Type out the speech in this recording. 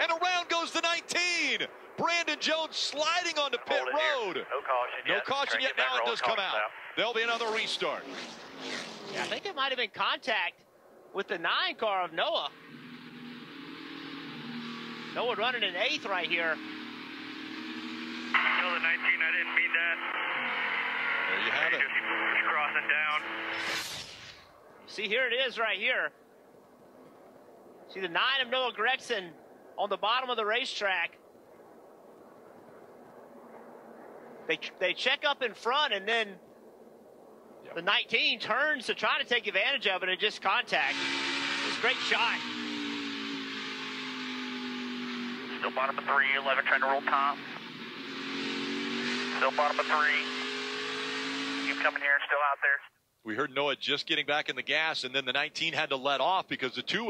and around goes the 19. Brandon Jones sliding onto pit Hold it here. road. No caution No yet. caution yet. Now it does come caution out. There'll be another restart. Yeah, I think it might have been contact with the nine car of Noah. Noah running in eighth right here. Tell the 19 I didn't mean that. There you have it. Just, just crossing down. See, here it is right here. See the nine of Noah Gragson on the bottom of the racetrack. They, they check up in front and then Yep. the 19 turns to try to take advantage of it and just contact. It's a great shot. Still bottom of three. 11 trying to roll top. Still bottom of three. Keep coming here. Still out there. We heard Noah just getting back in the gas, and then the 19 had to let off because the two was